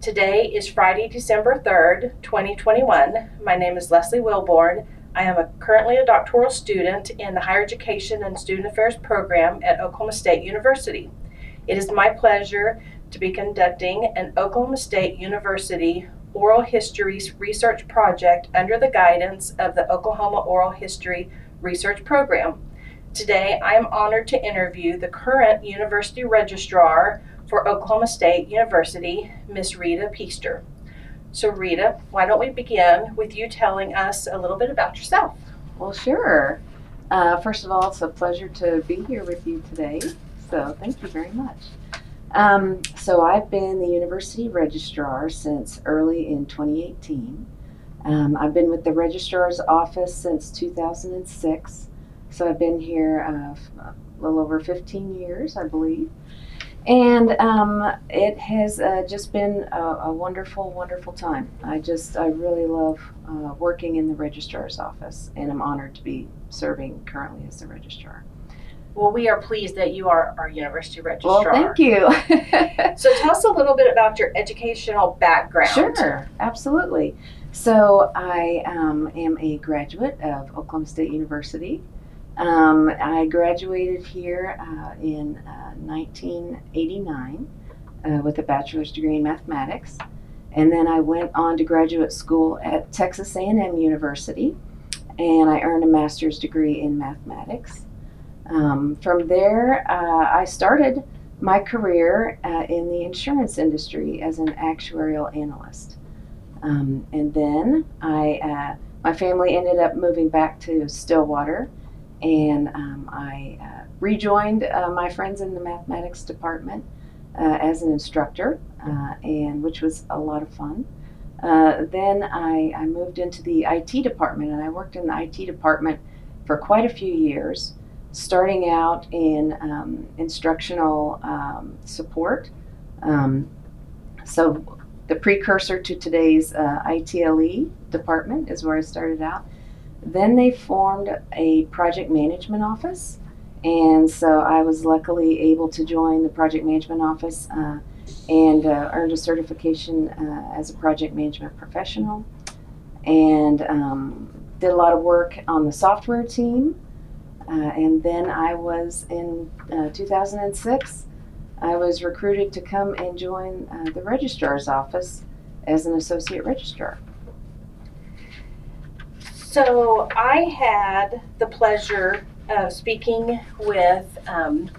Today is Friday, December 3rd, 2021. My name is Leslie Wilbourn. I am a, currently a doctoral student in the Higher Education and Student Affairs program at Oklahoma State University. It is my pleasure to be conducting an Oklahoma State University Oral History Research Project under the guidance of the Oklahoma Oral History Research Program. Today, I am honored to interview the current University Registrar for Oklahoma State University, Miss Rita Peaster. So, Rita, why don't we begin with you telling us a little bit about yourself? Well, sure. Uh, first of all, it's a pleasure to be here with you today. So, thank you very much. Um, so, I've been the university registrar since early in 2018. Um, I've been with the registrar's office since 2006. So, I've been here uh, a little over 15 years, I believe. And um, it has uh, just been a, a, wonderful, wonderful time. I just, I really love uh, working in the registrar's office, and I'm honored to be serving currently as the registrar. Well, we are pleased that you are our university registrar. Well, thank you. so, tell us a little bit about your educational background. Sure, absolutely. So, I um, am a graduate of Oklahoma State University. Um, I graduated here uh, in uh, 1989 uh, with a bachelor's degree in mathematics, and then I went on to graduate school at Texas A&M University, and I earned a master's degree in mathematics. Um, from there, uh, I started my career uh, in the insurance industry as an actuarial analyst, um, and then I uh, my family ended up moving back to Stillwater and um, I uh, rejoined uh, my friends in the mathematics department uh, as an instructor, uh, and which was a lot of fun. Uh, then I, I, moved into the IT department, and I worked in the IT department for quite a few years, starting out in um, instructional um, support. Um, so the precursor to today's uh, ITLE department is where I started out. Then they formed a project management office. And so I was luckily able to join the project management office uh, and uh, earned a certification uh, as a project management professional. And um, did a lot of work on the software team. Uh, and then I was in uh, 2006, I was recruited to come and join uh, the registrar's office as an associate registrar. So I had the pleasure of speaking with um,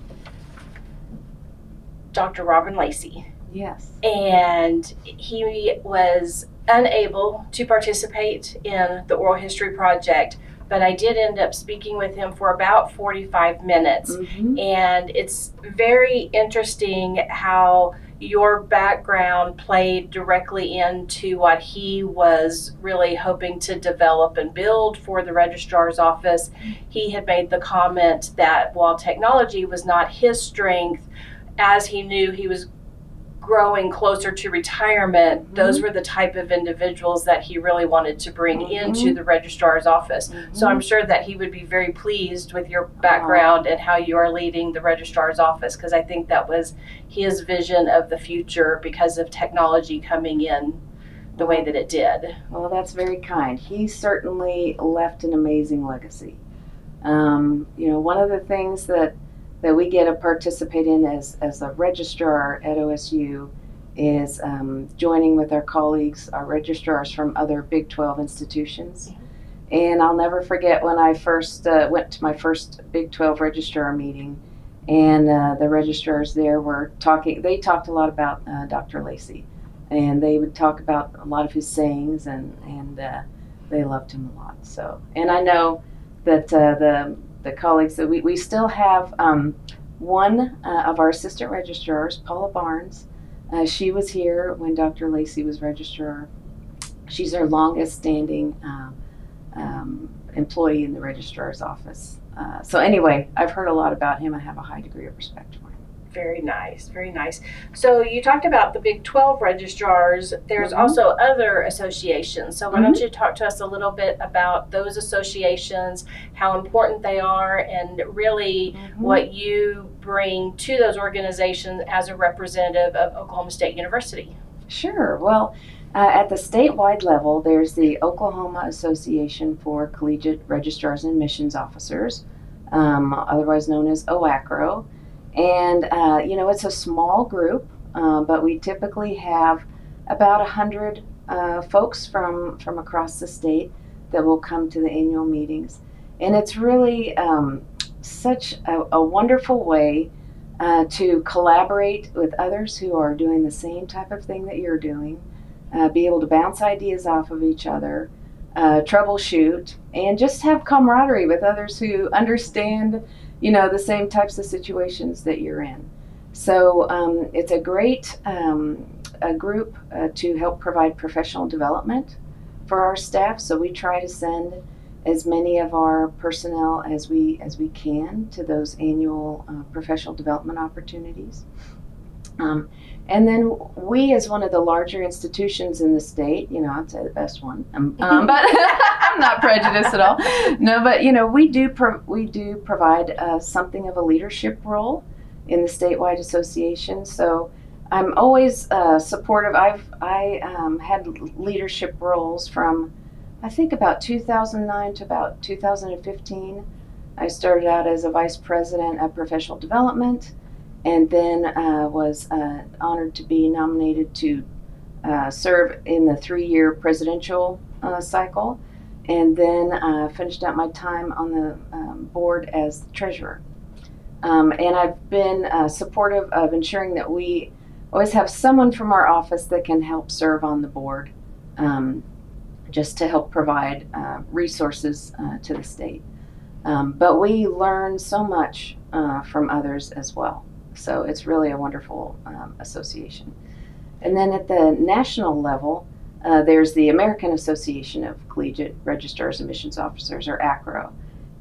Dr. Robin Lacey. Yes. And he was unable to participate in the oral history project, but I did end up speaking with him for about 45 minutes. Mm-hmm. And it's very interesting how your background played directly into what he was really hoping to develop and build for the registrar's office. He had made the comment that while technology was not his strength, as he knew he was growing closer to retirement, mm-hmm. those were the type of individuals that he really wanted to bring mm-hmm. into the registrar's office. Mm-hmm. So I'm sure that he would be very pleased with your background and how you are leading the registrar's office because I think that was his vision of the future because of technology coming in the way that it did. Well, that's very kind. He certainly left an amazing legacy. Um, you know, one of the things that that we get to participate in as, as a registrar at OSU is um, joining with our colleagues, our registrars from other Big 12 institutions. And I'll never forget when I first uh, went to my first Big 12 registrar meeting, and uh, the registrars there were talking, they talked a lot about uh, Dr. Lacey, and they would talk about a lot of his sayings, and, and uh, they loved him a lot. So, and I know that uh, the the colleagues that we, we still have um, one uh, of our assistant registrars, Paula Barnes. Uh, she was here when Dr. Lacey was registrar. She's our longest standing uh, um, employee in the registrar's office. Uh, so, anyway, I've heard a lot about him. I have a high degree of respect for him. Very nice, very nice. So you talked about the Big 12 registrars. There's mm-hmm. also other associations. So why mm-hmm. don't you talk to us a little bit about those associations, how important they are, and really mm-hmm. what you bring to those organizations as a representative of Oklahoma State University? Sure. Well, uh, at the statewide level, there's the Oklahoma Association for Collegiate Registrars and Admissions Officers, um, otherwise known as OACRAO. And, uh, you know, it's a small group, uh, but we typically have about 100 uh, folks from, from across the state that will come to the annual meetings. And it's really um, such a, a, wonderful way uh, to collaborate with others who are doing the same type of thing that you're doing uh, be able to bounce ideas off of each other, uh, troubleshoot, and just have camaraderie with others who understand, you know, the same types of situations that you're in. So um, it's a great um, a group uh, to help provide professional development for our staff. So we try to send as many of our personnel as we as we can to those annual uh, professional development opportunities. Um, and then we, as one of the larger institutions in the state, you know, I'd say the best one, um, um, but I'm not prejudiced at all. No, but you know, we do pro- we do provide uh, something of a leadership role in the statewide association. So I'm always uh, supportive. I've I um, had leadership roles from I think about 2009 to about 2015. I started out as a vice president of professional development and then uh, was uh, honored to be nominated to uh, serve in the three-year presidential uh, cycle, and then uh, finished out my time on the um, board as the treasurer. Um, and I've been uh, supportive of ensuring that we always have someone from our office that can help serve on the board, um, just to help provide resources to the state. Um, but we learn so much from others as well. So it's really a wonderful um, association. And then at the national level, uh, there's the American Association of Collegiate Registrars and Admissions Officers, or AACRAO.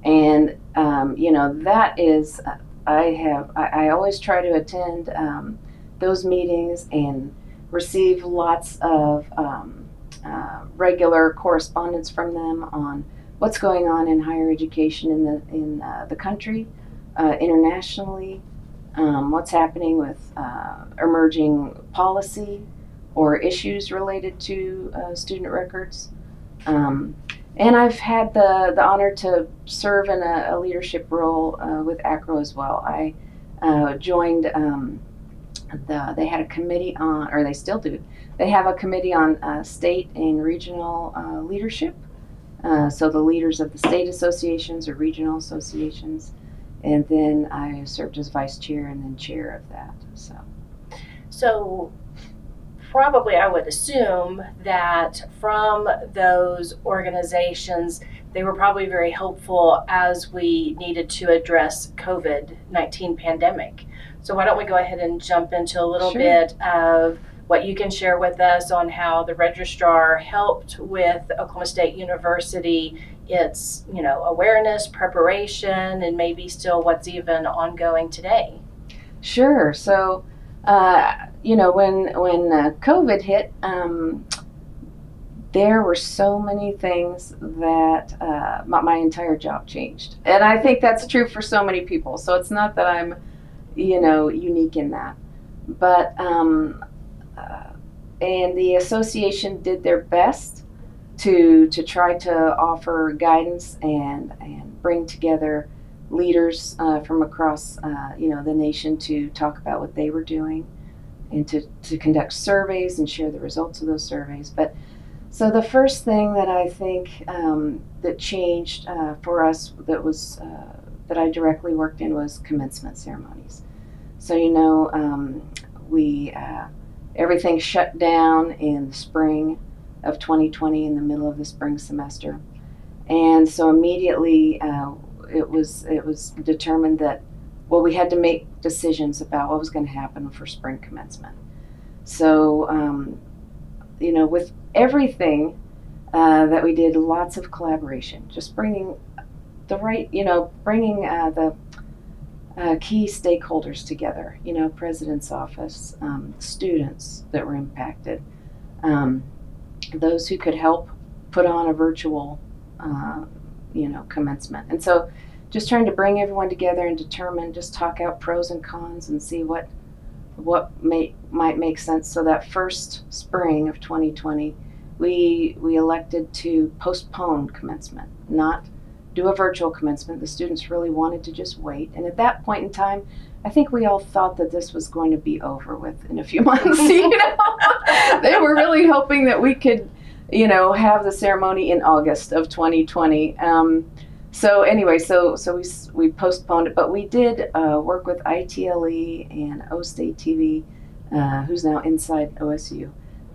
And, um, you know, that is, uh, I have, I, I always try to attend um, those meetings and receive lots of um, uh, regular correspondence from them on what's going on in higher education in the, in uh, the country, uh, internationally, um, what's happening with uh, emerging policy or issues related to uh, student records. Um, and I've had the, the honor to serve in a, a leadership role uh, with AACRAO as well. I uh, joined, um, the, they had a committee on, or they still do, they have a committee on uh, state and regional uh, leadership. so the leaders of the state associations or regional associations and then I served as vice chair and then chair of that. So, so probably I would assume that from those organizations, they were probably very helpful as we needed to address COVID nineteen pandemic. So why don't we go ahead and jump into a little sure. bit of what you can share with us on how the registrar helped with Oklahoma State University its you know awareness preparation and maybe still what's even ongoing today. Sure. So uh, you know when when uh, covid hit um, there were so many things that uh, my, my, entire job changed. And i think that's true for so many people. So it's not that i'm you know unique in that. But um, uh, and the association did their best to to try to offer guidance and and bring together leaders uh, from across uh, you know the nation to talk about what they were doing and to, to conduct surveys and share the results of those surveys but so the first thing that I think um, that changed uh, for us that was uh, that I directly worked in was commencement ceremonies. So you know um, we uh, everything shut down in the spring of 2020 in the middle of the spring semester. And so immediately uh, it was it was determined that well we had to make decisions about what was going to happen for spring commencement. So um, you know with everything uh, that we did, lots of collaboration, just bringing the right you know bringing uh, the uh, key stakeholders together. You know, president's office, um, students that were impacted. Um, those who could help put on a virtual, uh, you know, commencement. And so, just trying to bring everyone together and determine, just talk out pros and cons and see what what may, might make sense. So that first spring of 2020, we we elected to postpone commencement, not do a virtual commencement. The students really wanted to just wait, and at that point in time, I think we all thought that this was going to be over with in a few months. you know, they were really hoping that we could, you know, have the ceremony in August of 2020. Um, so anyway, so so we we postponed it, but we did uh, work with ITLE and O State TV, uh, who's now inside OSU,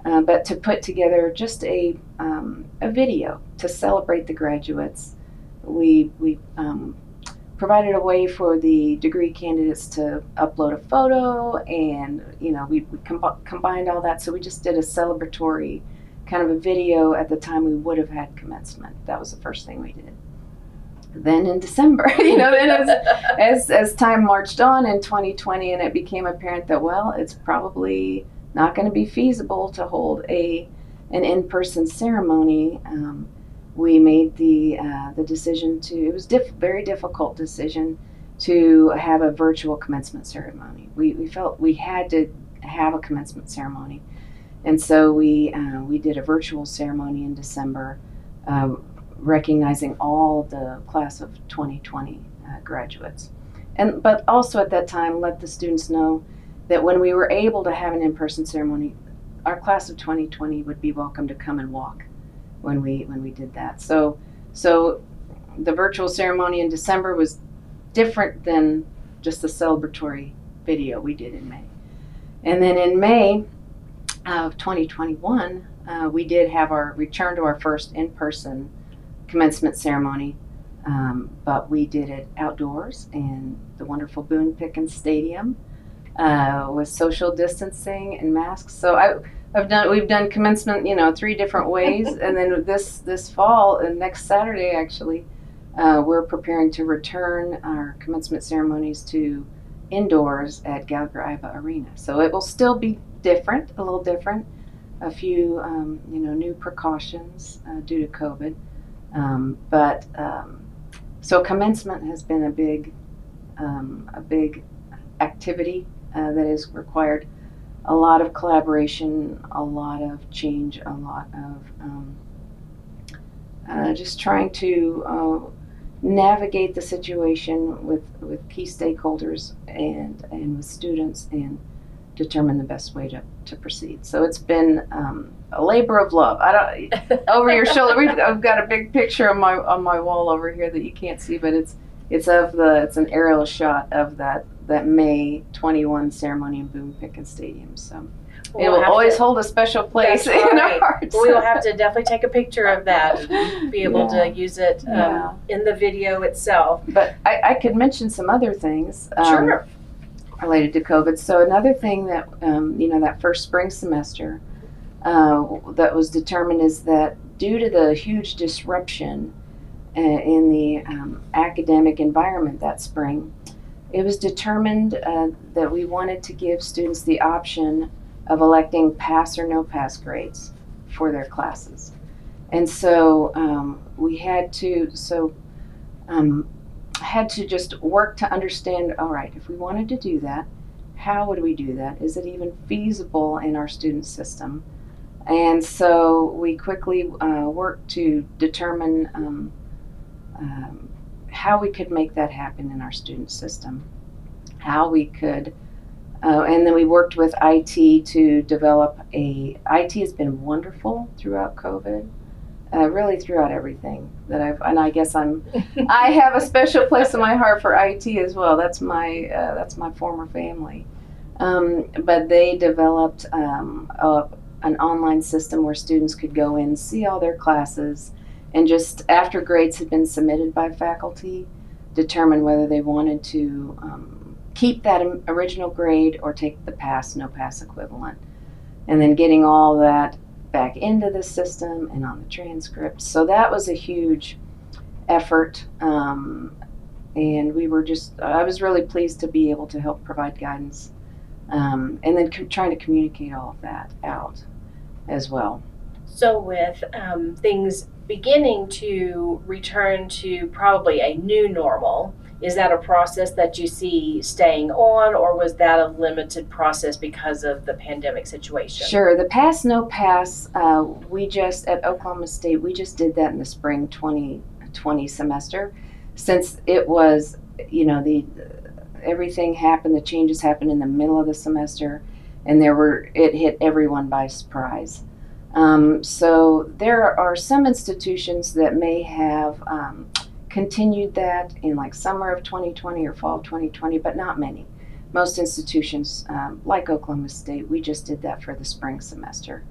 uh, but to put together just a um, a video to celebrate the graduates. We we um, provided a way for the degree candidates to upload a photo, and you know we, we com- combined all that. So we just did a celebratory kind of a video at the time we would have had commencement. That was the first thing we did then in December, you know, as, as, as time marched on in 2020 and it became apparent that, well, it's probably not going to be feasible to hold a, an in-person ceremony, um, we made the, uh, the decision to, it was diff- very difficult decision to have a virtual commencement ceremony. We, we felt we had to have a commencement ceremony. And so we, uh, we did a virtual ceremony in December. Um, recognizing all the class of 2020 uh, graduates. And, but also at that time, let the students know that when we were able to have an in-person ceremony, our class of 2020 would be welcome to come and walk when we when we did that. So so the virtual ceremony in December was different than just the celebratory video we did in May. And then in May of 2021, uh, we did have our return to our first in-person commencement ceremony. Um, but we did it outdoors in the wonderful Boone Pickens Stadium uh, with social distancing and masks. So I, have done we've done commencement, you know, three different ways, and then this this fall and next Saturday actually, uh, we're preparing to return our commencement ceremonies to indoors at Gallagher Iba Arena. So it will still be different, a little different, a few um, you know new precautions uh, due to COVID. Um, but um, so commencement has been a big, um, a big activity uh, that has required a lot of collaboration, a lot of change, a lot of um, uh, just trying to uh, navigate the situation with, with key stakeholders and, and with students and determine the best way to, to proceed. So it's been um, a labor of love. I don't over your shoulder. We've, I've got a big picture on my on my wall over here that you can't see, but it's it's of the it's an aerial shot of that that May 21 ceremony in Boone Pickens Stadium. So. We'll it will always to, hold a special place in right. our hearts. We'll have to definitely take a picture of that, be able yeah. to use it um, yeah. in the video itself. But I, I, could mention some other things. Um, sure related to COVID. So another thing that um, you know that first spring semester uh, that was determined is that due to the huge disruption uh, in the um, academic environment that spring, it was determined uh, that we wanted to give students the option of electing pass or no pass grades for their classes. And so um, we had to, so um, had to just work to understand all right, if we wanted to do that, how would we do that? Is it even feasible in our student system? And so we quickly uh, worked to determine um, um, how we could make that happen in our student system, how we could, uh, and then we worked with IT to develop a. IT has been wonderful throughout COVID uh, really throughout everything that I've, and I guess I'm, I have a special place in my heart for IT as well. That's my, uh, that's my former family. Um, but they developed um, a, an online system where students could go in, see all their classes, and just after grades had been submitted by faculty, determine whether they wanted to um, keep that original grade or take the pass, no pass equivalent. And then getting all that back into the system and on the transcript. So that was a huge effort. Um, and we were just, I was really pleased to be able to help provide guidance um, and then trying to communicate all of that out as well. So, with um, things beginning to return to probably a new normal, Is that a process that you see staying on, or was that a limited process because of the pandemic situation? Sure. The pass no pass, uh, we just at Oklahoma State, we just did that in the spring 2020 semester, since it was, you know, the everything happened, the changes happened in the middle of the semester, and there were it hit everyone by surprise. Um, so there are some institutions that may have um, continued that in like summer of 2020 or fall of 2020, but not many. Most institutions, um, like Oklahoma State, we just did that for the spring semester.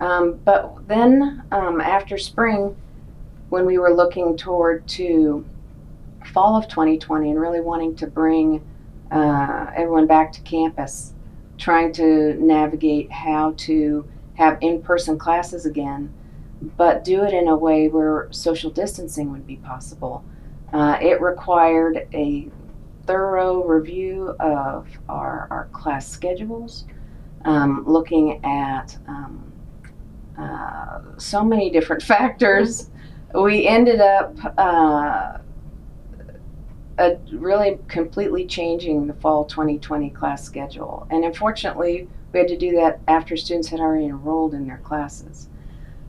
Um, but then um, after spring, when we were looking toward to fall of 2020 and really wanting to bring uh, everyone back to campus, trying to navigate how to have in person classes again, but do it in a way where social distancing would be possible. Uh, it required a thorough review of our, our class schedules, um, looking at um, uh, so many different factors. We ended up uh, really completely changing the fall 2020 class schedule. And unfortunately, we had to do that after students had already enrolled in their classes.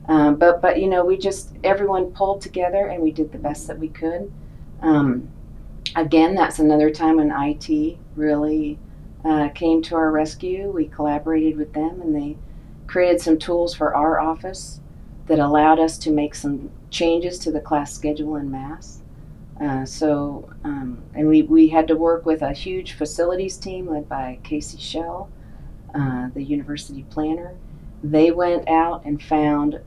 Um, but but you know we just everyone pulled together and we did the best that we could. Um, again, that's another time when IT really uh, came to our rescue. We collaborated with them and they created some tools for our office that allowed us to make some changes to the class schedule in mass. Uh, so, um, and we, we had to work with a huge facilities team led by Casey Shell uh, the university planner. They went out and found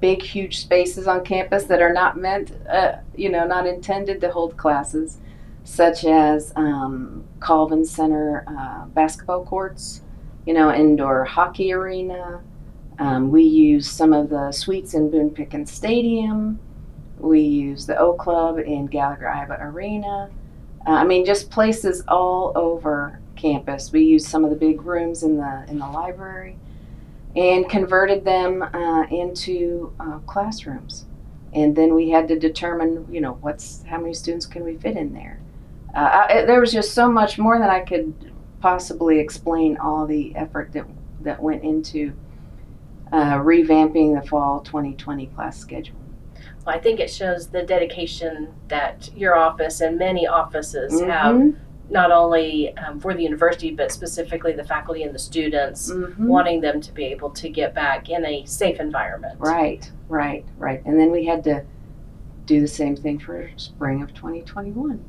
big, huge spaces on campus that are not meant, uh, you know, not intended to hold classes, such as um, Colvin Center uh, basketball courts, you know, indoor hockey arena. Um, we use some of the suites in Boone Pickens Stadium. We use the O Club in Gallagher Iba Arena. Uh, I mean, just places all over campus. We used some of the big rooms in the in the library and converted them uh, into uh, classrooms. And then we had to determine, you know, what's how many students can we fit in there. Uh, I, there was just so much more than I could possibly explain all the effort that that went into uh, revamping the fall 2020 class schedule. Well, I think it shows the dedication that your office and many offices mm-hmm. have not only um, for the university, but specifically the faculty and the students, mm-hmm. wanting them to be able to get back in a safe environment. Right, right, right. And then we had to do the same thing for spring of 2021.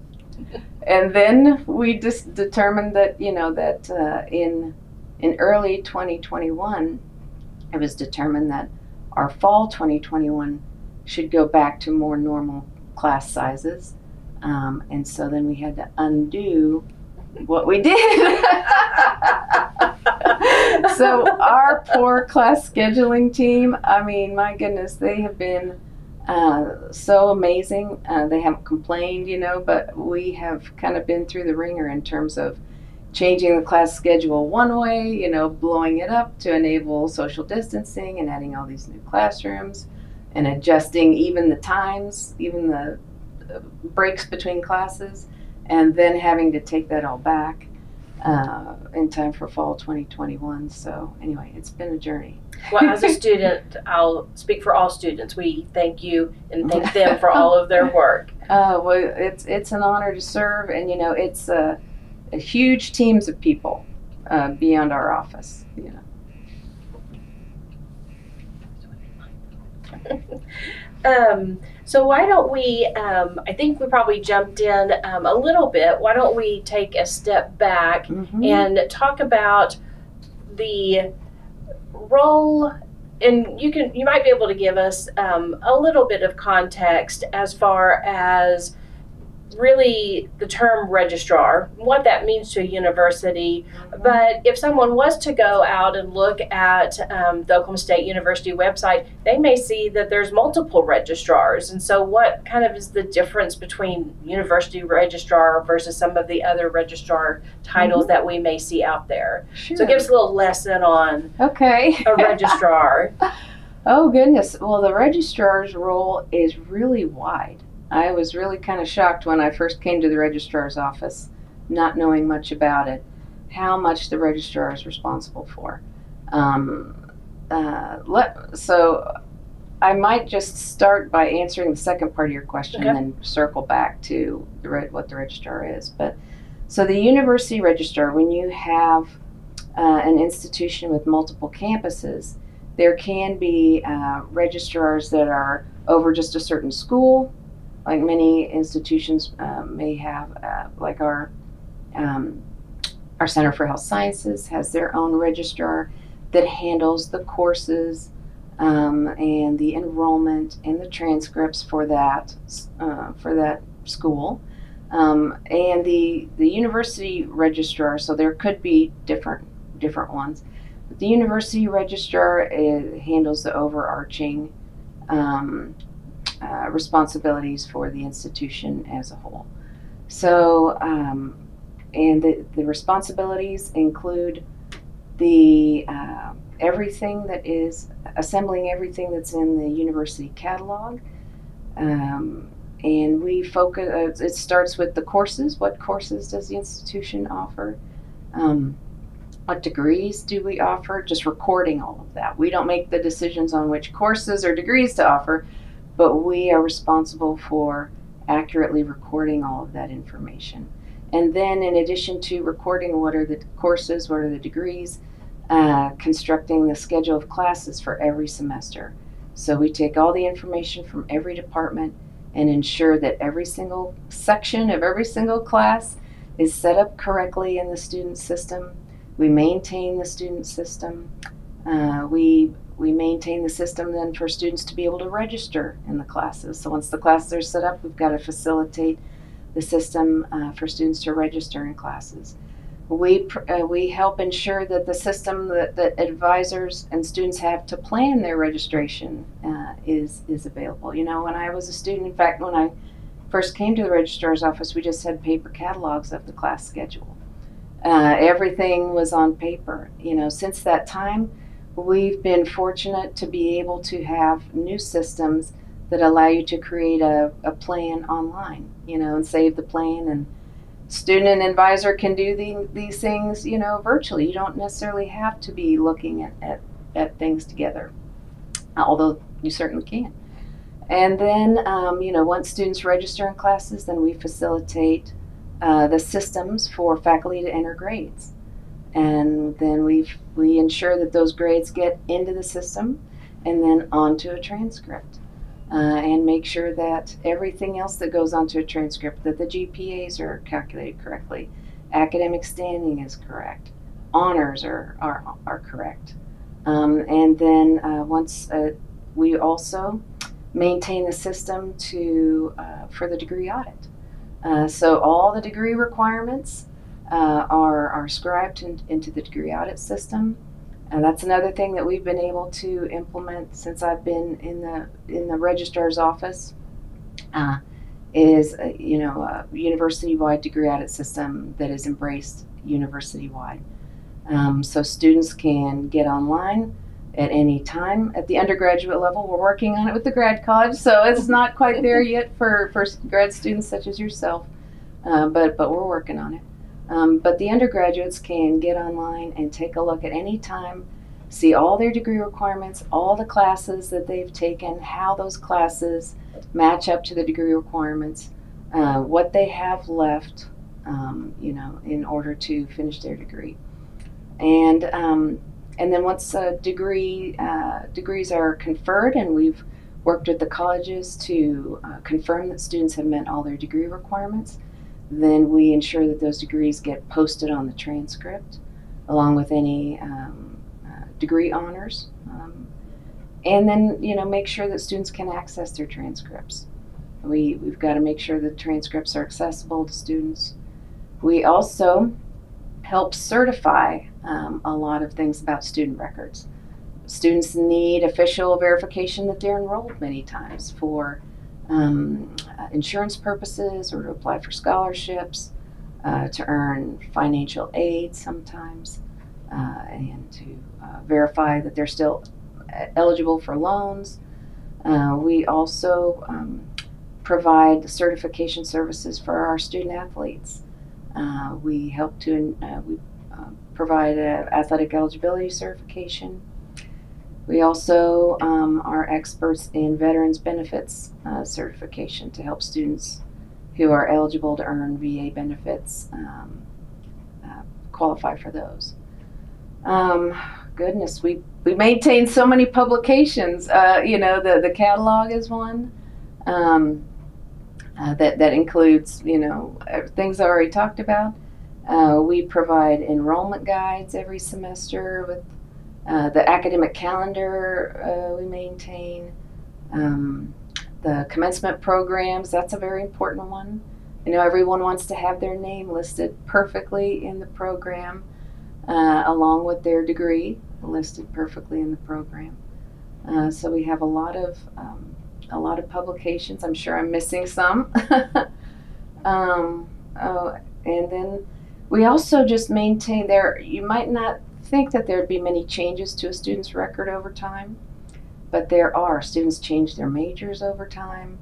and then we just determined that, you know, that uh, in, in early 2021, it was determined that our fall 2021 should go back to more normal class sizes um, and so then we had to undo what we did. so our poor class scheduling team, I mean, my goodness, they have been uh, so amazing. Uh, they haven't complained, you know, but we have kind of been through the wringer in terms of changing the class schedule one way, you know, blowing it up to enable social distancing and adding all these new classrooms and adjusting even the times, even the breaks between classes, and then having to take that all back uh, in time for fall 2021. So, anyway, it's been a journey. Well, as a student, I'll speak for all students. We thank you and thank them for all of their work. Uh, well, it's it's an honor to serve, and you know, it's a, a huge teams of people uh, beyond our office. You know. Um, so why don't we? Um, I think we probably jumped in um, a little bit. Why don't we take a step back mm-hmm. and talk about the role? And you can you might be able to give us um, a little bit of context as far as really the term registrar, what that means to a university. But if someone was to go out and look at um, the Oklahoma State University website, they may see that there's multiple registrars. And so, what kind of is the difference between university registrar versus some of the other registrar titles mm-hmm. that we may see out there? Sure. So, give us a little lesson on okay a registrar. oh goodness! Well, the registrar's role is really wide I was really kind of shocked when I first came to the registrar's office, not knowing much about it, how much the registrar is responsible for. Um, uh, let, so I might just start by answering the second part of your question Okay. and then circle back to the, re- what the registrar is. But so the university registrar, when you have uh, an institution with multiple campuses, there can be uh, registrars that are over just a certain school, like many institutions uh, may have, uh, like our um, our Center for Health Sciences has their own registrar that handles the courses um, and the enrollment and the transcripts for that uh, for that school. Um, and the the university registrar, so there could be different different ones. But the university registrar uh, handles the overarching um, uh, responsibilities for the institution as a whole. So, um, and the, the responsibilities include the uh, everything that is assembling everything that's in the university catalog. Um, and we focus, uh, it starts with the courses. What courses does the institution offer? Um, what degrees do we offer? Just recording all of that. We don't make the decisions on which courses or degrees to offer, but we are responsible for accurately recording all of that information. And then, in addition to recording what are the courses, what are the degrees, uh, constructing the schedule of classes for every semester. So we take all the information from every department and ensure that every single section of every single class is set up correctly in the student system. We maintain the student system. Uh, we we maintain the system then for students to be able to register in the classes. So once the classes are set up, we've got to facilitate the system uh, for students to register in classes. We, uh, we help ensure that the system that, that advisors and students have to plan their registration uh, is, is available. You know, when I was a student, in fact, when I first came to the registrar's office, we just had paper catalogs of the class schedule. Uh, everything was on paper. You know, since that time, we've been fortunate to be able to have new systems that allow you to create a, a plan online, you know, and save the plan and student and advisor can do the, these things, you know, virtually. You don't necessarily have to be looking at, at, at things together, although you certainly can. And then, um, you know, once students register in classes, then we facilitate uh, the systems for faculty to enter grades. And then we we ensure that those grades get into the system and then onto a transcript. Uh, and make sure that everything else that goes onto a transcript, that the GPAs are calculated correctly, academic standing is correct, honors are, are, are correct. Um, and then uh, once uh, we also maintain the system to uh, for the degree audit. Uh, so all the degree requirements uh, are, are scribed in, into the degree audit system. And that's another thing that we've been able to implement since I've been in the in the registrar's office. Uh, is uh, you know a university-wide degree audit system that is embraced university-wide. Um, so students can get online at any time. At the undergraduate level, we're working on it with the grad college, so it's not quite there yet for, for grad students such as yourself, uh, but but we're working on it. Um, but the undergraduates can get online and take a look at any time, see all their degree requirements, all the classes that they've taken, how those classes match up to the degree requirements, uh, what they have left, um, you know, in order to finish their degree. And um, and then once uh, degree uh, degrees are conferred, and we've worked with the colleges to uh, confirm that students have met all their degree requirements then we ensure that those degrees get posted on the transcript along with any um, uh, degree honors. Um, and then you know make sure that students can access their transcripts. We, we've got to make sure the transcripts are accessible to students. We also help certify um, a lot of things about student records. Students need official verification that they're enrolled many times for um, uh, insurance purposes or to apply for scholarships, uh, to earn financial aid sometimes, uh, and to uh, verify that they're still eligible for loans. We also um, provide certification services for our student athletes. We help to we provide athletic eligibility certification. We also um, are experts in veterans benefits uh, certification to help students who are eligible to earn VA benefits um, uh, qualify for those. Um, goodness, we we maintain so many publications. Uh, you know, the the catalog is one. Um, uh, that that includes you know things I already talked about. Uh, we provide enrollment guides every semester with uh, the academic calendar uh, we maintain. Um, the commencement programs, that's a very important one. I know everyone wants to have their name listed perfectly in the program, uh, along with their degree listed perfectly in the program. Uh, so we have a lot of um, a lot of publications. I'm sure I'm missing some. um, oh, and then we also just maintain there. You might not think that there'd be many changes to a student's record over time, but there are. Students change their majors over time.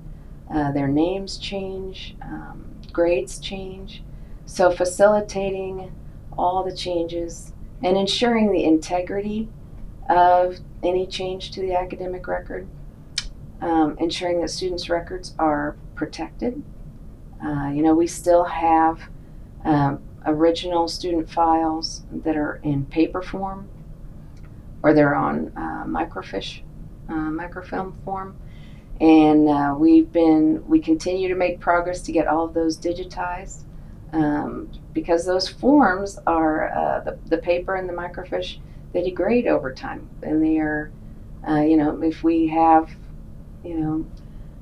Uh, their names change. Um, grades change. So facilitating all the changes and ensuring the integrity of any change to the academic record um, ensuring that students' records are protected. Uh, you know, we still have um, original student files that are in paper form or they're on uh, microfiche, uh, microfilm form. And uh, we've been, we continue to make progress to get all of those digitized um, because those forms are, uh, the, the paper and the microfiche, they degrade over time. And they are, uh, you know, if we have you know,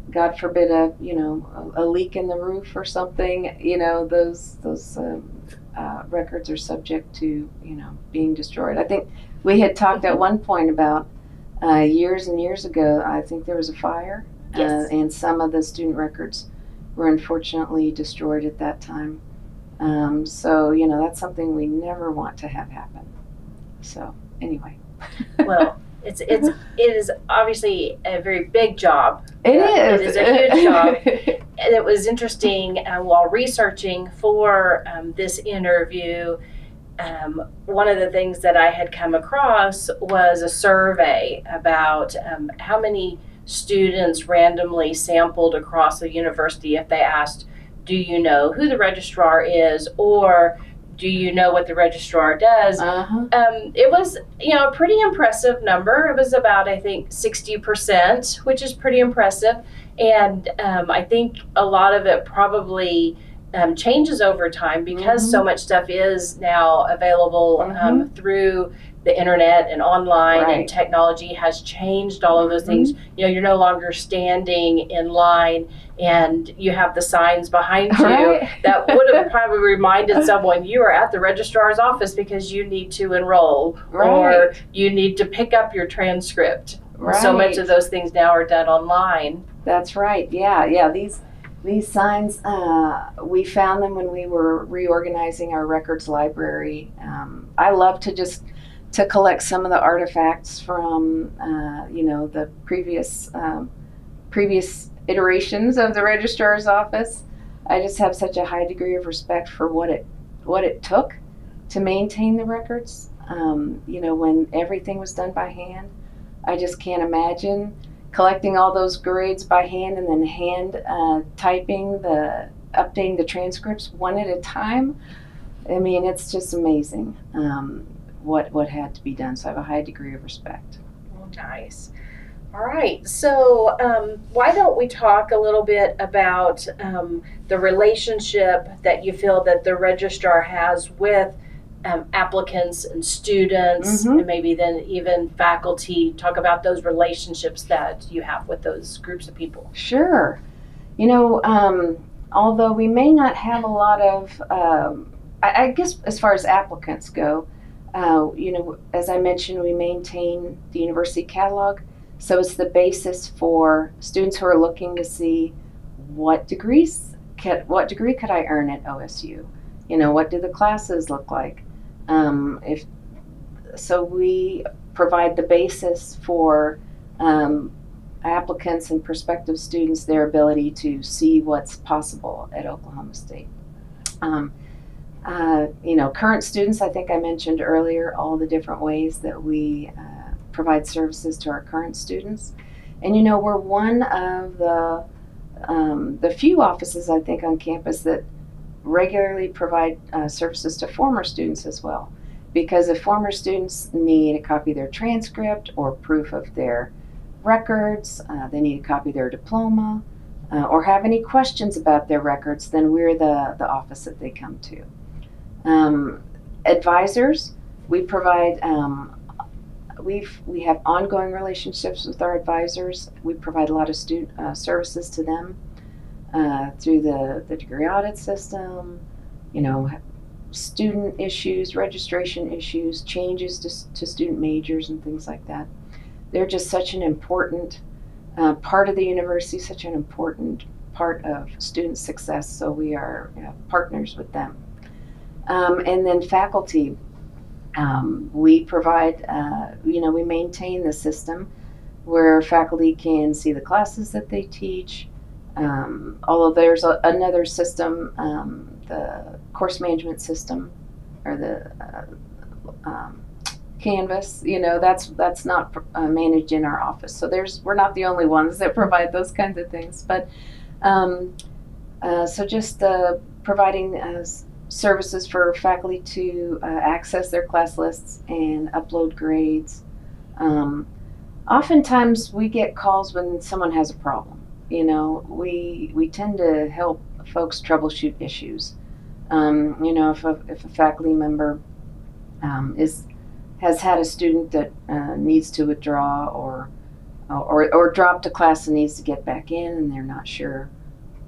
God forbid a you know a, leak in the roof or something, you know those those um, uh, records are subject to you know being destroyed. I think we had talked at one point about uh, years and years ago. I think there was a fire, uh, and some of the student records were unfortunately destroyed at that time. Um, so you know that's something we never want to have happen. So anyway. well, it's it's it is obviously a very big job. It uh, is. It is a huge job. and it was interesting uh, while researching for um, this interview. Um, one of the things that I had come across was a survey about um, how many students randomly sampled across the university if they asked, Do you know who the registrar is? or do you know what the registrar does? Uh-huh. Um, it was, you know, a pretty impressive number. It was about, I think, 60%, which is pretty impressive. And um, I think a lot of it probably um, changes over time because mm-hmm. so much stuff is now available um, mm-hmm. through the internet and online right. and technology has changed all of those mm-hmm. things. You know, you're no longer standing in line and you have the signs behind you right. that would have probably reminded someone you are at the registrar's office because you need to enroll right. or you need to pick up your transcript. So much of those things now are done online. That's right. Yeah, yeah. These these signs, uh, we found them when we were reorganizing our records library. Um, I love to just to collect some of the artifacts from uh, you know the previous um, previous iterations of the registrar's office. I just have such a high degree of respect for what it what it took to maintain the records. Um, you know, when everything was done by hand, I just can't imagine collecting all those grades by hand and then hand uh, typing the updating the transcripts one at a time. I mean, it's just amazing. Um, what what had to be done. So I have a high degree of respect. Oh, nice. All right. So um, why don't we talk a little bit about um, the relationship that you feel that the registrar has with um, applicants and students, mm-hmm. and maybe then even faculty. Talk about those relationships that you have with those groups of people. Sure. You know, um, although we may not have a lot of, um, I, I guess as far as applicants go, uh, you know, as I mentioned, we maintain the university catalog, so it's the basis for students who are looking to see what degrees, can, what degree could I earn at OSU? You know, what do the classes look like? Um, if so, we provide the basis for um, applicants and prospective students their ability to see what's possible at Oklahoma State. Um, uh, you know, current students, I think I mentioned earlier all the different ways that we uh, provide services to our current students. And you know, we're one of the um, the few offices I think on campus that regularly provide uh, services to former students as well. Because if former students need a copy of their transcript or proof of their records, uh, they need a copy of their diploma, uh, or have any questions about their records, then we're the, the office that they come to. Um, advisors, we provide um, we've we have ongoing relationships with our advisors. We provide a lot of student uh, services to them uh, through the the degree audit system. You know, student issues, registration issues, changes to, to student majors, and things like that. They're just such an important uh, part of the university, such an important part of student success. So we are partners with them. Um, and then faculty, um, we provide, uh, you know, we maintain the system where faculty can see the classes that they teach. Um, although there's a, another system, um, the course management system, or the uh, um, Canvas, you know, that's that's not uh, managed in our office. So there's we're not the only ones that provide those kinds of things. But um, uh, so just uh, providing services for faculty to uh, access their class lists and upload grades. Um, oftentimes, we get calls when someone has a problem. You know, we we tend to help folks troubleshoot issues. Um, you know, if a, if a faculty member um, is has had a student that uh, needs to withdraw or, or or dropped a class and needs to get back in, and they're not sure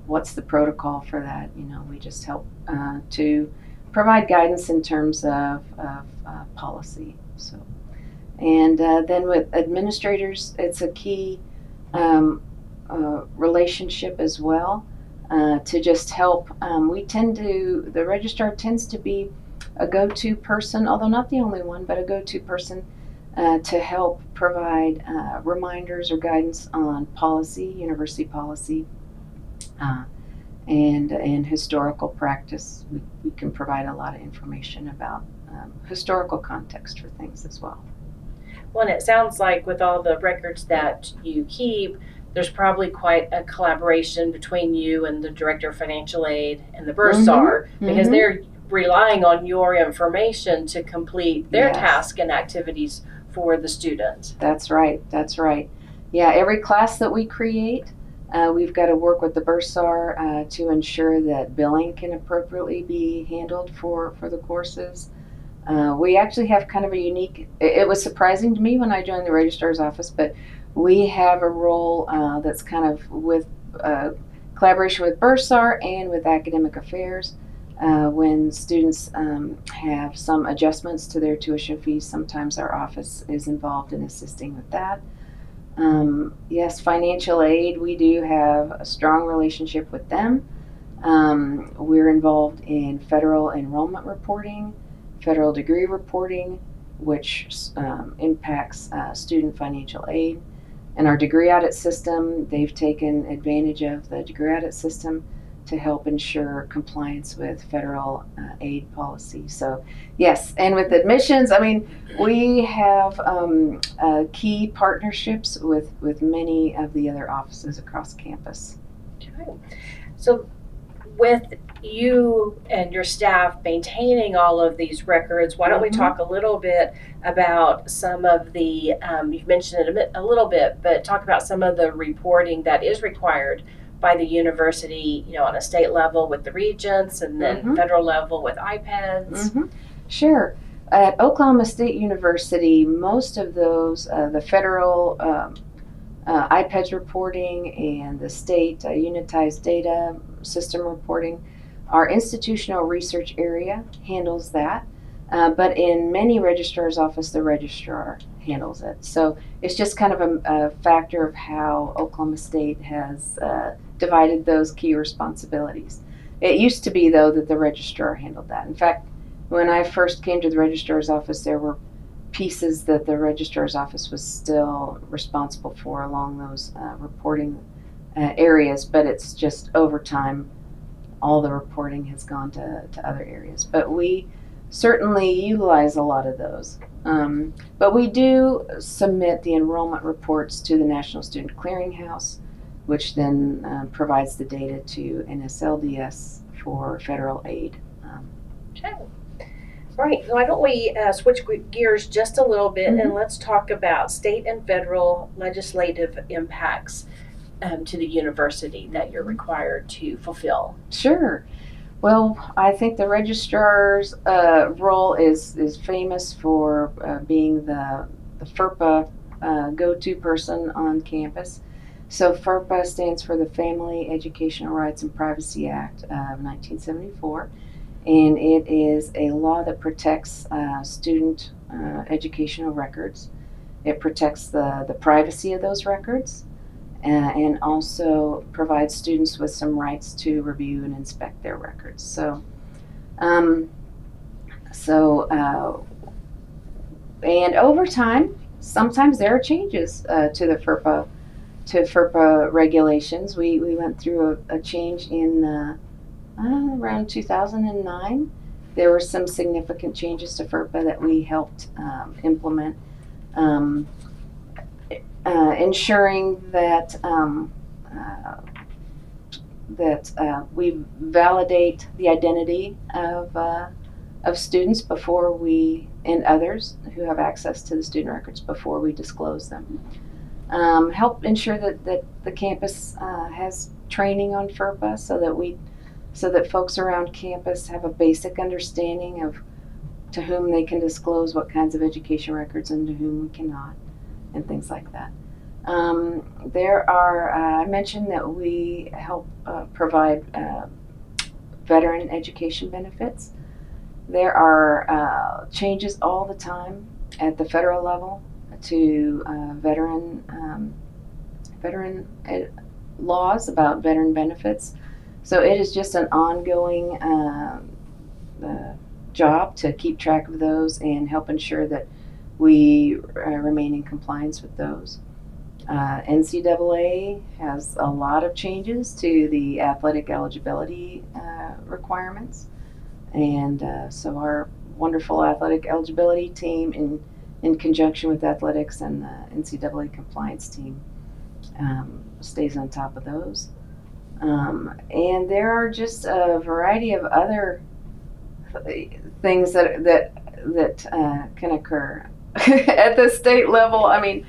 what's the protocol for that? You know, we just help uh, to provide guidance in terms of, of uh, policy. So, and uh, then with administrators, it's a key um, uh, relationship as well uh, to just help. Um, we tend to the registrar tends to be a go-to person, although not the only one, but a go-to person. Uh, to help provide reminders or guidance on policy, university policy, uh, and in historical practice. We, we can provide a lot of information about um, historical context for things as well. Well, and it sounds like with all the records that you keep, there's probably quite a collaboration between you and the director of financial aid and the bursar mm-hmm. because mm-hmm. they're relying on your information to complete their yes. tasks and activities for the student. That's right. That's right. Yeah, every class that we create uh, we've got to work with the bursar uh, to ensure that billing can appropriately be handled for, for the courses. Uh, we actually have kind of a unique, it, it, was surprising to me when I joined the registrar's office, but we have a role uh, that's kind of with uh, collaboration with bursar and with academic affairs. Uh, when students um, have some adjustments to their tuition fees, sometimes our office is involved in assisting with that. Um, yes, financial aid, we do have a strong relationship with them. Um, we're involved in federal enrollment reporting, federal degree reporting, which um, impacts uh, student financial aid. And our degree audit system, they've taken advantage of the degree audit system to help ensure compliance with federal uh, aid policy. So, yes, and with admissions, I mean, we have um, uh, key partnerships with, with many of the other offices across campus. So, with you and your staff maintaining all of these records, why don't mm-hmm. we talk a little bit about some of the, um, you've mentioned it a, bit, a little bit, but talk about some of the reporting that is required by the university, you know, on a state level with the regents and then mm-hmm. federal level with IPEDS? Mm-hmm. Sure. At Oklahoma State University, most of those, uh, the federal um, uh, IPEDS reporting and the state uh, unitized data system reporting, our institutional research area handles that. Uh, but in many registrars' office, the registrar handles it. So it's just kind of a, a factor of how Oklahoma State has uh, divided those key responsibilities. It used to be, though, that the registrar handled that. In fact, when I first came to the registrar's office, there were pieces that the registrar's office was still responsible for along those uh, reporting uh, areas, but it's just over time, all the reporting has gone to, to other areas. But we certainly utilize a lot of those. Um, but we do submit the enrollment reports to the National Student Clearinghouse, which then uh, provides the data to NSLDS for federal aid. Um, okay. Right. Why don't we uh, switch gears just a little bit mm-hmm. and let's talk about state and federal legislative impacts um, to the university that you're required to fulfill? Sure. Well, I think the registrar's uh, role is, is famous for uh, being the, the FERPA uh, go to person on campus. So, FERPA stands for the Family Educational Rights and Privacy Act of 1974, and it is a law that protects uh, student uh, educational records. It protects the, the privacy of those records uh, and also provides students with some rights to review and inspect their records. So, um, so uh, and over time, sometimes there are changes uh, to the FERPA to FERPA regulations. We we went through a, a change in uh, uh, around 2009. There were some significant changes to FERPA that we helped um, implement. Um, uh, ensuring that um, uh, that uh, we validate the identity of uh, of students before we and others who have access to the student records before we disclose them. Um, help ensure that, that the campus uh, has training on FERPA so that we so that folks around campus have a basic understanding of to whom they can disclose what kinds of education records and to whom we cannot and things like that. Um, there are, uh, I mentioned that we help uh, provide uh, veteran education benefits. There are uh, changes all the time at the federal level to uh, veteran um, veteran ed- laws about veteran benefits. So it is just an ongoing um, uh, job to keep track of those and help ensure that we remain in compliance with those. Uh, NCAA has a lot of changes to the athletic eligibility uh, requirements. And uh, so our wonderful athletic eligibility team, in, in conjunction with athletics and the NCAA compliance team, um, stays on top of those. Um, and there are just a variety of other things that, that, that uh, can occur. At the state level, I mean,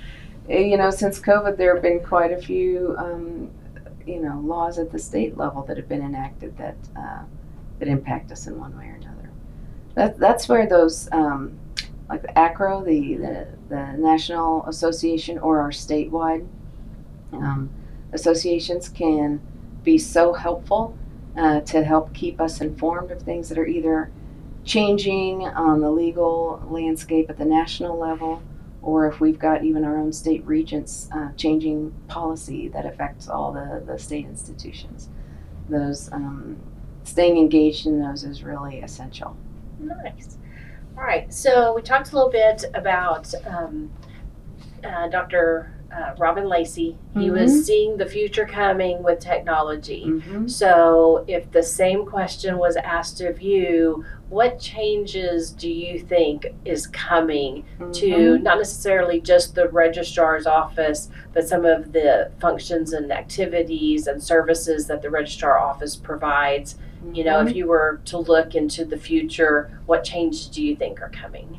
you know, since COVID, there have been quite a few, um, you know, laws at the state level that have been enacted that uh, that impact us in one way or another. That, that's where those, um, like the AACRAO, the, the, the National Association, or our statewide um, associations can be so helpful uh, to help keep us informed of things that are either changing on the legal landscape at the national level or if we've got even our own state regents uh, changing policy that affects all the, the state institutions. Those um, staying engaged in those is really essential. Nice. All right. So we talked a little bit about um, uh, Dr. Uh, Robin Lacey. He mm-hmm. was seeing the future coming with technology. Mm-hmm. So if the same question was asked of you, what changes do you think is coming mm-hmm. to not necessarily just the registrar's office, but some of the functions and activities and services that the registrar office provides? You know, if mm-hmm. you were to look into the future, what changes do you think are coming?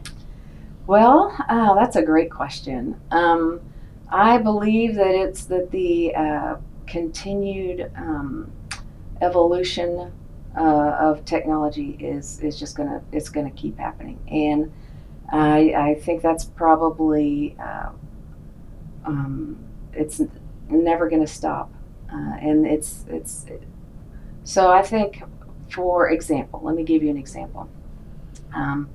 Well, uh, that's a great question. Um, I believe that it's that the uh, continued um, evolution uh, of technology is is just gonna it's gonna keep happening, and I I think that's probably uh, um, it's never gonna stop, uh, and it's it's so I think for example, let me give you an example. Um,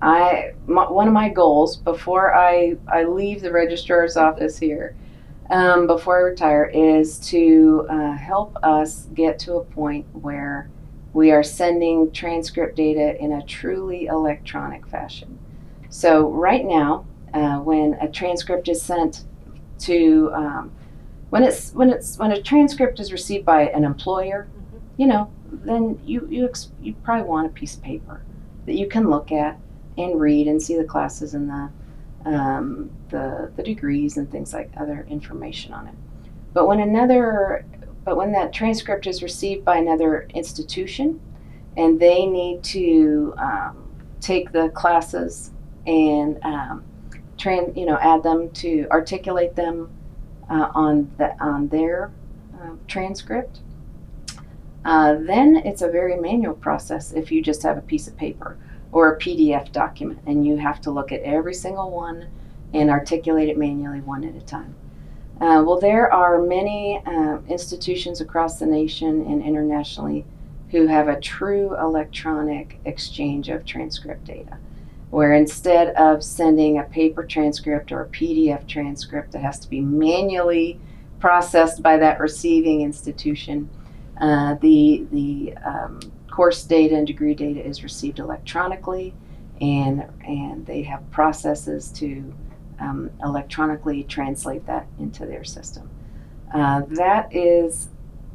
I my, one of my goals before I I leave the registrar's office here um, before I retire is to uh, help us get to a point where we are sending transcript data in a truly electronic fashion. So right now, uh, when a transcript is sent to um, when it's when it's when a transcript is received by an employer. You know, then you you ex- you probably want a piece of paper that you can look at and read and see the classes and the um, the the degrees and things like other information on it. But when another but when that transcript is received by another institution, and they need to um, take the classes and um, train, you know, add them to articulate them uh, on the on their uh, transcript. Uh, then it's a very manual process if you just have a piece of paper or a PDF document and you have to look at every single one and articulate it manually one at a time. Uh, well, there are many uh, institutions across the nation and internationally who have a true electronic exchange of transcript data where instead of sending a paper transcript or a PDF transcript that has to be manually processed by that receiving institution, uh, the, the um, course data and degree data is received electronically, and, and they have processes to um, electronically translate that into their system. Uh, that is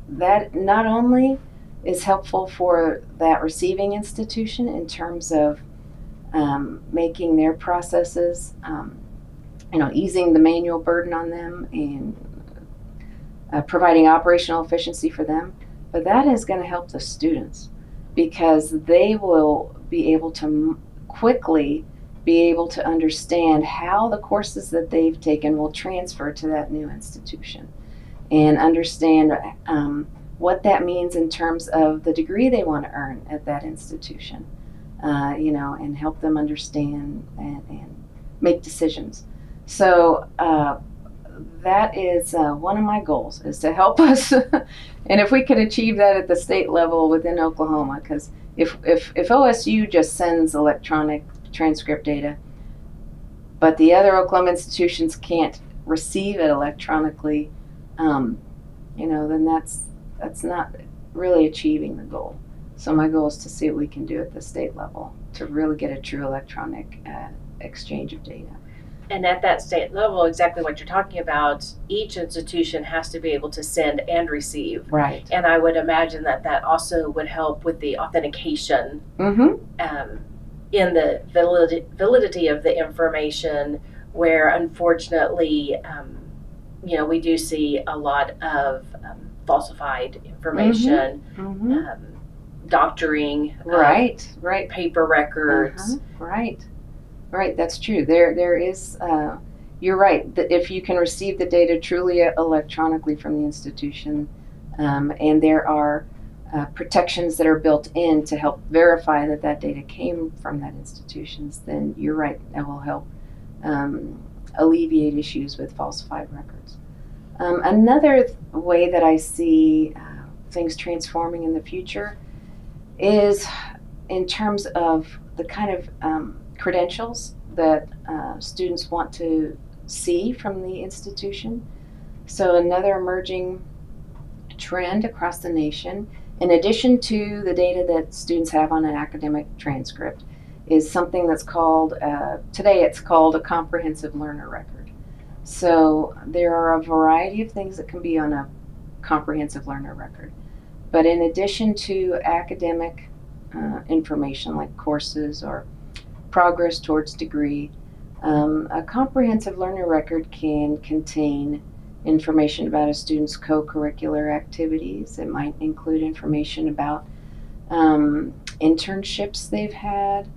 that not only is helpful for that receiving institution in terms of um, making their processes, um, you know, easing the manual burden on them and uh, providing operational efficiency for them. But that is going to help the students because they will be able to quickly be able to understand how the courses that they've taken will transfer to that new institution and understand um, what that means in terms of the degree they want to earn at that institution uh, you know, and help them understand and, and make decisions. So uh, that is uh, one of my goals is to help us, and if we could achieve that at the state level within Oklahoma, because if, if if OSU just sends electronic transcript data, but the other Oklahoma institutions can't receive it electronically, um, you know, then that's that's not really achieving the goal. So my goal is to see what we can do at the state level to really get a true electronic uh, exchange of data. And at that state level, exactly what you're talking about, each institution has to be able to send and receive. Right. And I would imagine that that also would help with the authentication mm-hmm. um, in the validity, validity of the information, where unfortunately, um, you know, we do see a lot of um, falsified information. Mm-hmm. Mm-hmm. Um, doctoring, uh, right, right, paper records, uh-huh. right, right. That's true. There, there is. Uh, you're right. That if you can receive the data truly electronically from the institution, um, and there are uh, protections that are built in to help verify that that data came from that institutions, then you're right. That will help um, alleviate issues with falsified records. Um, another th- way that I see uh, things transforming in the future is in terms of the kind of um, credentials that uh, students want to see from the institution. So, another emerging trend across the nation, in addition to the data that students have on an academic transcript, is something that's called, uh, today it's called a comprehensive learner record. So, there are a variety of things that can be on a comprehensive learner record. But in addition to academic uh, information like courses or progress towards degree, um, a comprehensive learner record can contain information about a student's co curricular activities. It might include information about um, internships they've had,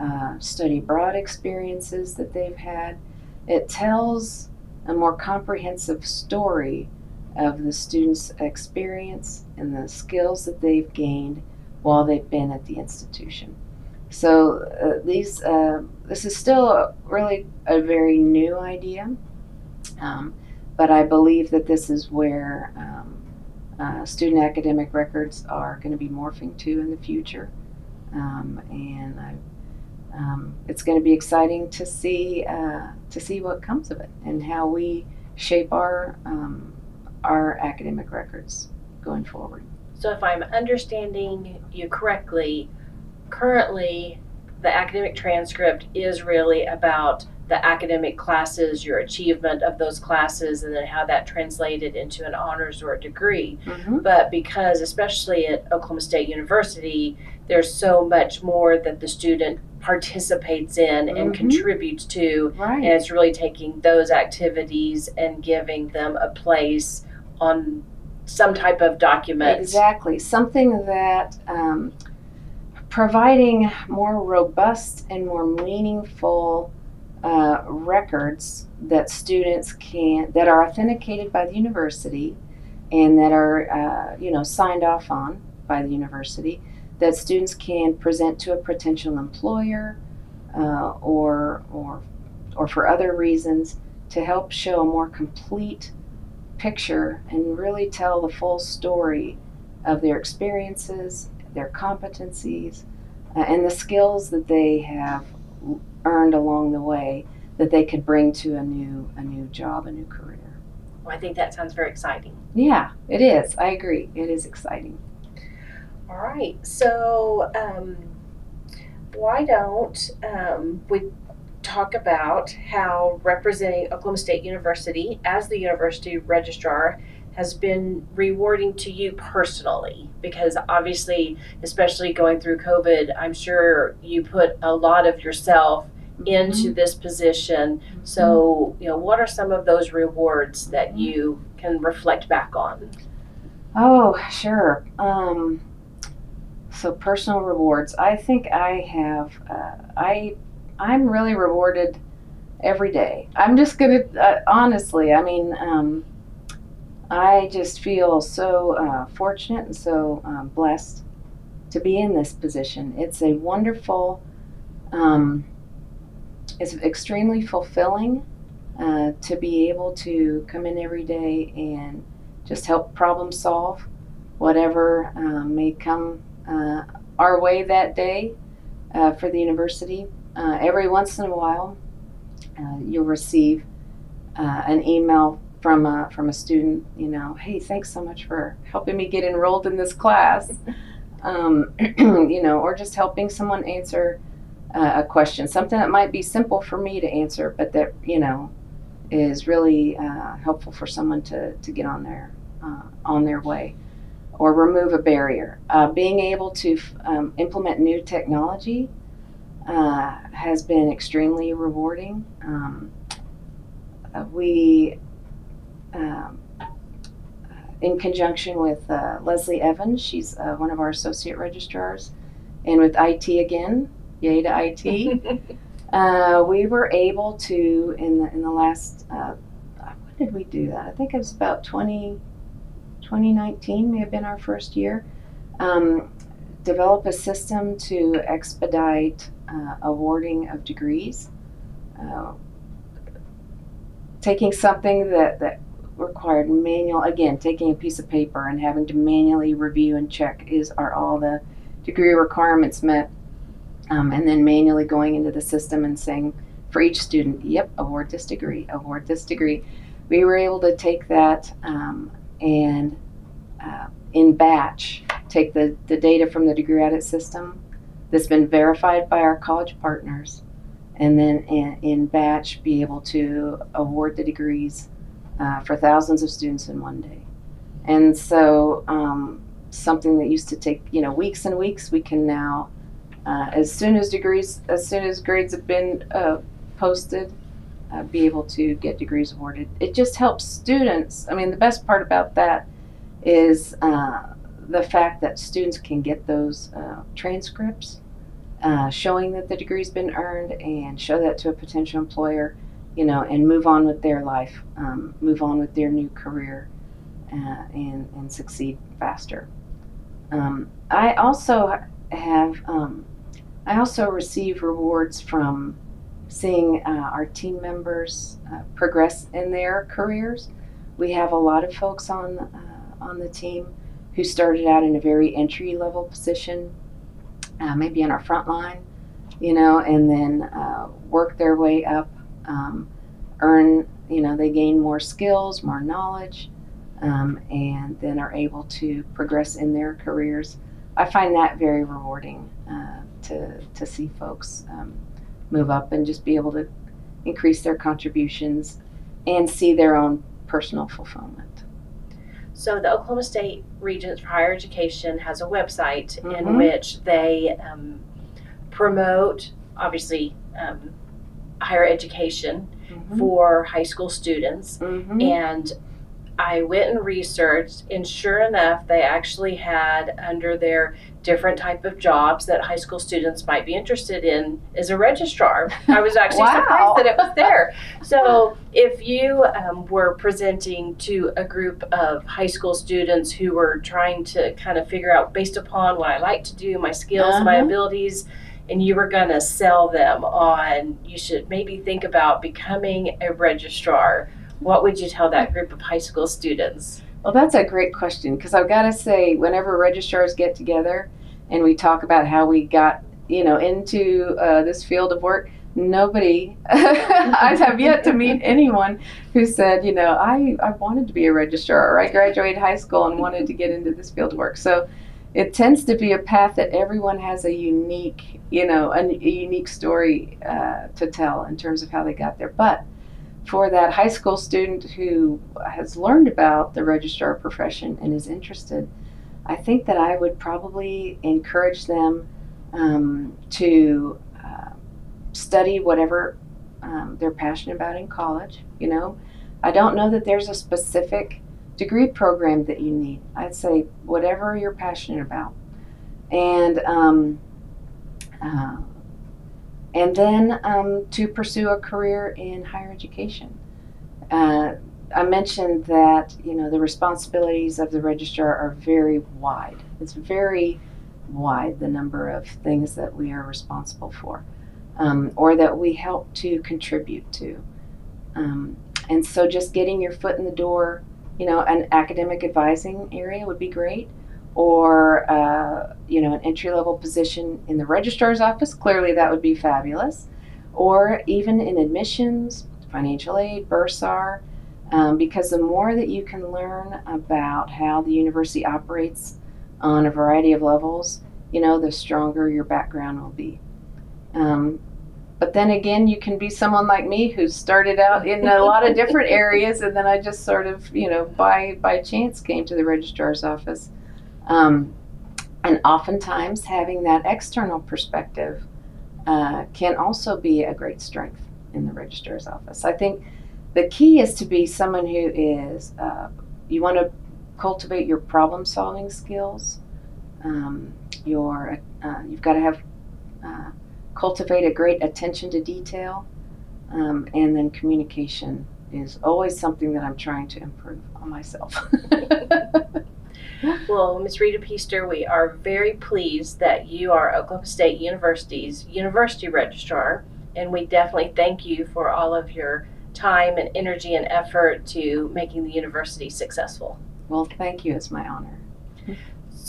uh, study abroad experiences that they've had. It tells a more comprehensive story of the student's experience and the skills that they've gained while they've been at the institution. So uh, these uh, this is still really a very new idea, um, but I believe that this is where um, uh, student academic records are going to be morphing to in the future, um, and I, um, it's going to be exciting to see uh, to see what comes of it and how we shape our um, our academic records going forward. So, if I'm understanding you correctly, currently the academic transcript is really about the academic classes, your achievement of those classes, and then how that translated into an honors or a degree. Mm-hmm. But because, especially at Oklahoma State University, there's so much more that the student participates in and Mhm. contributes to, and it's really taking those activities and giving them a place on some type of document. Exactly. Something that um, providing more robust and more meaningful uh, records that students can that are authenticated by the university and that are uh, you know signed off on by the university that students can present to a potential employer uh, or or or for other reasons to help show a more complete picture and really tell the full story of their experiences, their competencies, uh, and the skills that they have earned along the way that they could bring to a new a new job, a new career. Well, I think that sounds very exciting. Yeah, it is. I agree. It is exciting. All right. So, um, why don't um, we talk about how representing Oklahoma State University as the university registrar has been rewarding to you personally? Because obviously, especially going through COVID, I'm sure you put a lot of yourself into this position. So, you know, what are some of those rewards that you can reflect back on? Oh, sure. Um, so personal rewards. I think I have. Uh, I I'm really rewarded every day. I'm just gonna uh, honestly. I mean, um, I just feel so uh, fortunate and so um, blessed to be in this position. It's a wonderful. Um, it's extremely fulfilling uh, to be able to come in every day and just help problem solve whatever um, may come uh, our way that day uh, for the university. Uh, every once in a while, uh, you'll receive an email from a, from a student, you know, hey, thanks so much for helping me get enrolled in this class. Um, you know, or just helping someone answer uh, a question, something that might be simple for me to answer, but that, you know, is really uh, helpful for someone to, to get on their uh, on their way or remove a barrier. Uh, being able to um, implement new technology uh, has been extremely rewarding. Um, uh, we, um, in conjunction with uh, Leslie Evans, she's uh, one of our associate registrars, and with IT again, yay to IT. Uh, we were able to in the in the last uh, when did we do that? I think it was about 20, 2019 may have been our first year. Um, develop a system to expedite uh, awarding of degrees. Uh, taking something that that required manual again taking a piece of paper and having to manually review and check is are all the degree requirements met um, and then manually going into the system and saying for each student, yep, award this degree, award this degree. We were able to take that um, and uh, in batch take the, the data from the degree audit system that's been verified by our college partners and then in, in batch be able to award the degrees uh, for thousands of students in one day. And so um, something that used to take you know weeks and weeks, we can now uh, as soon as degrees, as soon as grades have been uh, posted, uh, be able to get degrees awarded. It just helps students. I mean, the best part about that is uh, the fact that students can get those uh, transcripts showing that the degree's been earned and show that to a potential employer, you know, and move on with their life, um, move on with their new career, and and succeed faster. Um, I also have um, I also receive rewards from seeing uh, our team members uh, progress in their careers. We have a lot of folks on uh, on the team who started out in a very entry level position, uh, maybe in our front line, you know, and then uh, work their way up, um, earn, you know, they gain more skills, more knowledge, um, and then are able to progress in their careers. I find that very rewarding uh, to, to see folks um, move up and just be able to increase their contributions and see their own personal fulfillment. So the Oklahoma State Regents for Higher Education has a website in Mhm. which they um, promote, obviously, um, higher education for high school students. Mhm. And I went and researched, and sure enough, they actually had under their different type of jobs that high school students might be interested in is a registrar. I was actually Wow. surprised that it was there. So if you um, were presenting to a group of high school students who were trying to kind of figure out based upon what I like to do, my skills, my Uh-huh. abilities, and you were going to sell them on you should maybe think about becoming a registrar what would you tell that group of high school students? Well, that's a great question because I've got to say, whenever registrars get together and we talk about how we got, you know, into uh, this field of work, nobody, I have yet to meet anyone who said, you know, I, I wanted to be a registrar or I graduated high school and wanted to get into this field of work. So it tends to be a path that everyone has a unique, you know, a, a unique story uh, to tell in terms of how they got there. But for that high school student who has learned about the registrar profession and is interested, I think that I would probably encourage them um, to uh, study whatever um, they're passionate about in college. You know, I don't know that there's a specific degree program that you need. I'd say whatever you're passionate about, and um, uh, and then um, to pursue a career in higher education. Uh, I mentioned that you know the responsibilities of the registrar are very wide. It's very wide the number of things that we are responsible for, um, or that we help to contribute to. Um, and so, just getting your foot in the door, you know, an academic advising area would be great or uh, you know an entry level position in the registrar's office clearly that would be fabulous. Or even in admissions financial aid bursar um, because the more that you can learn about how the university operates on a variety of levels you know the stronger your background will be. Um, but then again you can be someone like me who started out in a lot of different areas and then i just sort of you know by by chance came to the registrar's office um, and oftentimes, having that external perspective uh, can also be a great strength in the registrar's office. I think the key is to be someone who is, uh, you want to cultivate your problem solving skills. Um, your, uh, you've got to have, uh, cultivate a great attention to detail. Um, and then communication is always something that I'm trying to improve on myself. Well, Ms. Rita Peaster, we are very pleased that you are Oklahoma State University's University Registrar, and we definitely thank you for all of your time and energy and effort to making the university successful. well, thank you. It's my honor.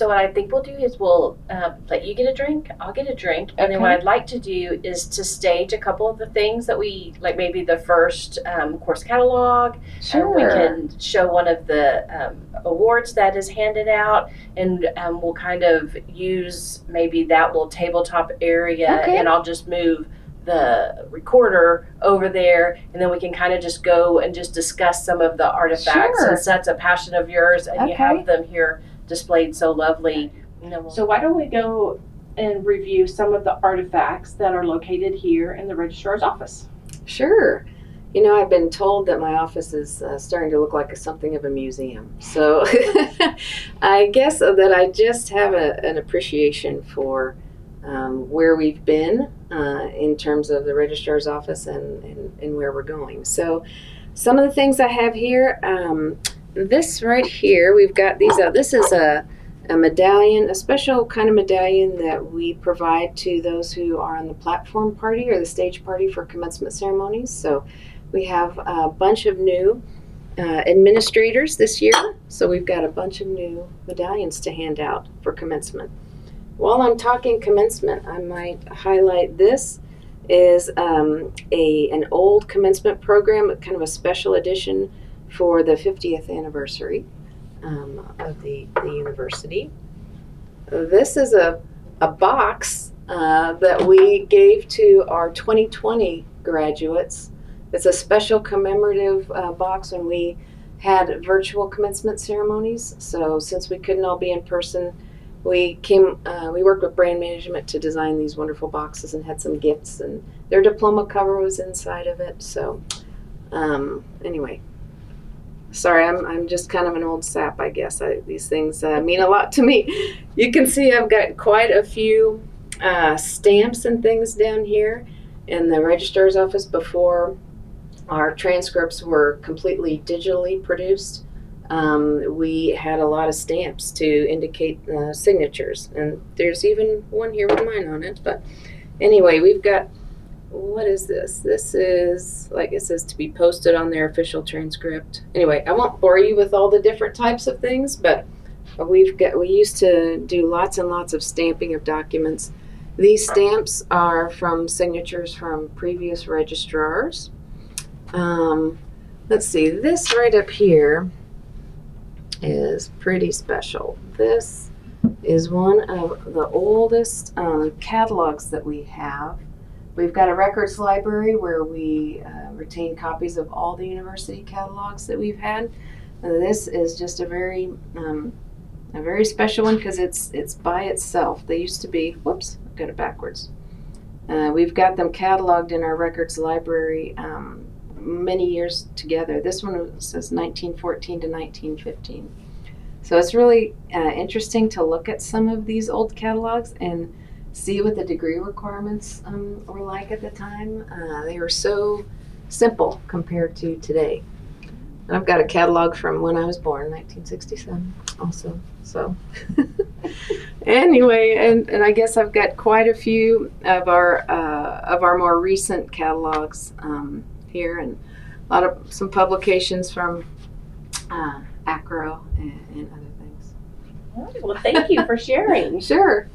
So what I think we'll do is we'll uh, let you get a drink. I'll get a drink, and then what I'd like to do is to stage a couple of the things that we like, maybe the first um, course catalog, and we can show one of the um, awards that is handed out, and um, we'll kind of use maybe that little tabletop area, Okay. and I'll just move the recorder over there, and then we can kind of just go and just discuss some of the artifacts. Sure. Since that's a passion of yours, and you have them here displayed so lovely. So why don't we go and review some of the artifacts that are located here in the registrar's office? Sure. You know, I've been told that my office is uh, starting to look like a, something of a museum. So I guess that I just have a, an appreciation for um, where we've been uh, in terms of the registrar's office and, and, and where we're going. So some of the things I have here, um, this right here, we've got these out. This is a a medallion, a special kind of medallion that we provide to those who are on the platform party or the stage party for commencement ceremonies. So we have a bunch of new uh, administrators this year. So we've got a bunch of new medallions to hand out for commencement. While I'm talking commencement, I might highlight this is um, a an old commencement program, kind of a special edition for the 50th anniversary um, of the, the university. This is a, a box uh, that we gave to our 2020 graduates. It's a special commemorative uh, box when we had virtual commencement ceremonies. So since we couldn't all be in person, we came. Uh, we worked with brand management to design these wonderful boxes and had some gifts, and their diploma cover was inside of it. So um, anyway, sorry, I'm I'm just kind of an old sap, I guess. I, these things uh, mean a lot to me. You can see I've got quite a few uh, stamps and things down here in the registrar's office before our transcripts were completely digitally produced. Um, we had a lot of stamps to indicate uh, signatures, and there's even one here with mine on it. But anyway, we've got what is this? This is like it says to be posted on their official transcript. Anyway, I won't bore you with all the different types of things, but we've got we used to do lots and lots of stamping of documents. These stamps are from signatures from previous registrars. Um, let's see, this right up here is pretty special. This is one of the oldest um, catalogs that we have. We've got a records library where we uh, retain copies of all the university catalogs that we've had. This is just a very um, a very special one because it's it's by itself. They used to be. Whoops, I got it backwards. Uh, we've got them cataloged in our records library um, many years together. This one says 1914 to 1915. So it's really uh, interesting to look at some of these old catalogs and see what the degree requirements um, were like at the time. Uh, they were so simple compared to today. And I've got a catalog from when I was born, 1967, also. So, anyway, and, and I guess I've got quite a few of our uh, of our more recent catalogs um, here, and a lot of some publications from uh, AACRAO and, and other things. Well, thank you for sharing. Sure.